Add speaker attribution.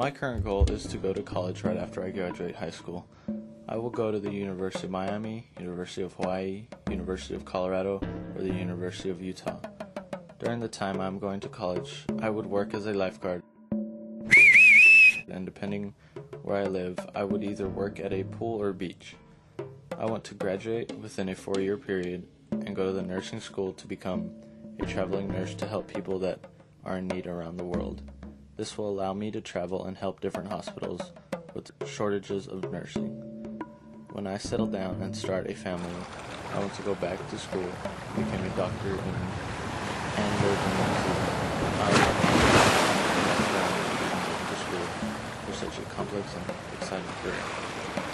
Speaker 1: My current goal is to go to college right after I graduate high school. I will go to the University of Miami, University of Hawaii, University of Colorado, or the University of Utah. During the time I'm going to college, I would work as a lifeguard. And depending where I live, I would either work at a pool or beach. I want to graduate within a four year period and go to the nursing school to become a traveling nurse to help people that are in need around the world. This will allow me to travel and help different hospitals with shortages of nursing. When I settle down and start a family, I want to go back to school, become a doctor, and, and live in Zealand. I love to school for such a complex and exciting career.